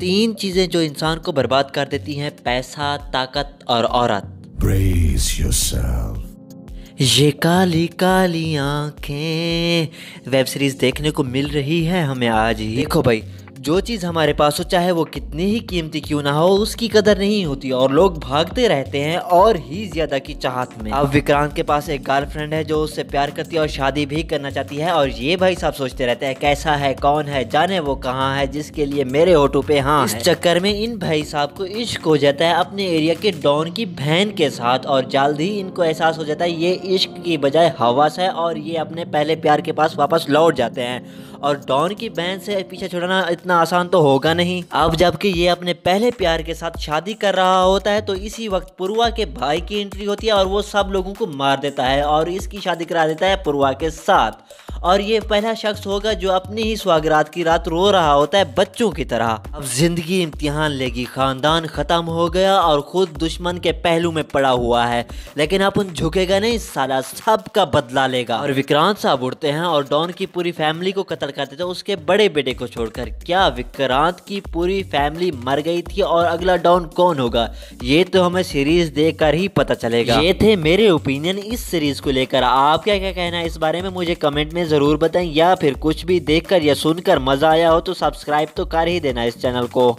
तीन चीज़ें जो इंसान को बर्बाद कर देती हैं पैसा ताकत और औरत। ये काली काली आँखें। वेब सीरीज़ देखने को मिल रही है हमें आज ही। देखो भाई जो चीज़ हमारे पास हो चाहे वो कितनी ही कीमती क्यों ना हो उसकी कदर नहीं होती। और लोग भागते रहते हैं और ही ज़्यादा की चाहत में। अब विक्रांत के पास एक गर्लफ्रेंड है जो उससे प्यार करती है और शादी भी करना चाहती है। और ये भाई साहब सोचते रहते हैं कैसा है कौन है जाने वो कहाँ है जिसके लिए मेरे होटो पे हाँ इस चक्कर में इन भाई साहब को इश्क हो जाता है अपने एरिया के डॉन की बहन के साथ। और जल्द ही इनको एहसास हो जाता है ये इश्क की बजाय हवास है और ये अपने पहले प्यार के पास वापस लौट जाते हैं। और डॉन की बहन से पीछे छुड़ाना इतना आसान तो होगा नहीं। अब जबकि ये अपने पहले प्यार के साथ शादी कर रहा होता है तो इसी वक्त पुरवा के भाई की एंट्री होती है और वो सब लोगों को मार देता है और इसकी शादी करा देता है पुरवा के साथ। और ये पहला शख्स होगा जो अपनी ही स्वागरात की रात रो रहा होता है बच्चों की तरह। अब ज़िंदगी इम्तिहान लेगी। खानदान खत्म हो गया और खुद दुश्मन के पहलू में पड़ा हुआ है। लेकिन अपन झुकेगा नहीं, साला सब का बदला लेगा। और विक्रांत साहब उड़ते हैं और डॉन की पूरी फैमिली को कत्ल कर देते उसके बड़े बेटे को छोड़कर। क्या विक्रांत की पूरी फैमिली मर गई थी और अगला डाउन कौन होगा? ये तो हमें सीरीज़ देख ही पता चलेगा। ये थे मेरे ओपिनियन इस सीरीज़ को लेकर। आप क्या क्या कहना है इस बारे में मुझे कमेंट में ज़रूर बताएँ या फिर कुछ भी देखकर या सुनकर मज़ा आया हो तो सब्सक्राइब तो कर ही देना इस चैनल को।